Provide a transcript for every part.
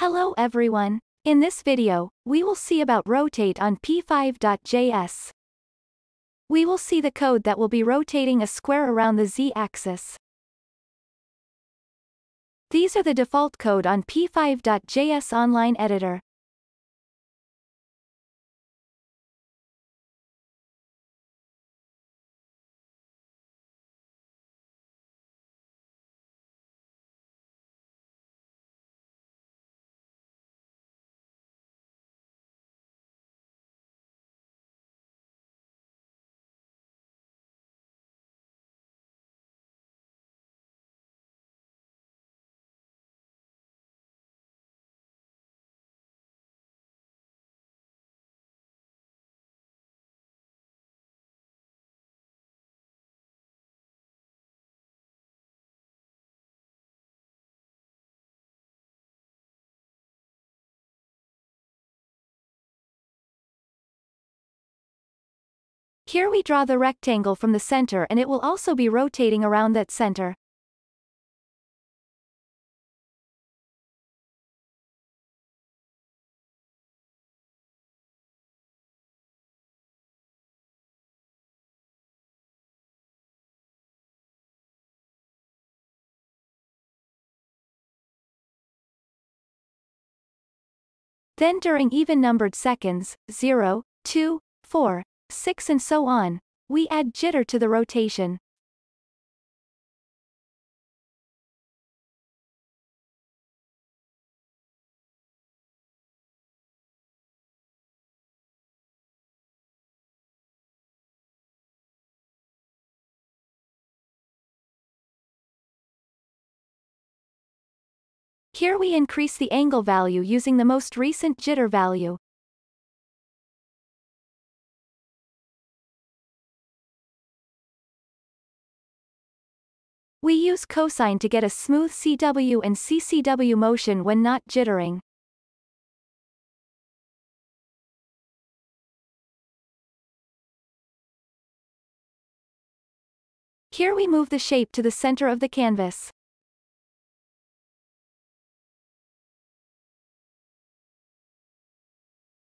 Hello everyone. In this video, we will see about rotate on p5.js. We will see the code that will be rotating a square around the z-axis. These are the default code on p5.js online editor. Here we draw the rectangle from the center and it will also be rotating around that center. Then during even-numbered seconds, 0, 2, 4, 6 and so on, we add jitter to the rotation. Here we increase the angle value using the most recent jitter value. We use cosine to get a smooth CW and CCW motion when not jittering. Here we move the shape to the center of the canvas.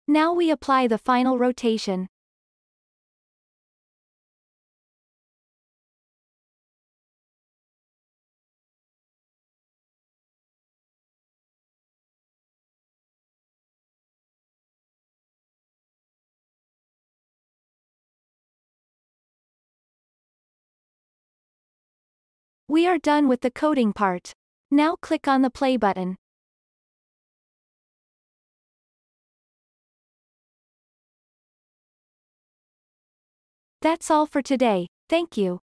Now we apply the final rotation. We are done with the coding part. Now click on the play button. That's all for today, thank you.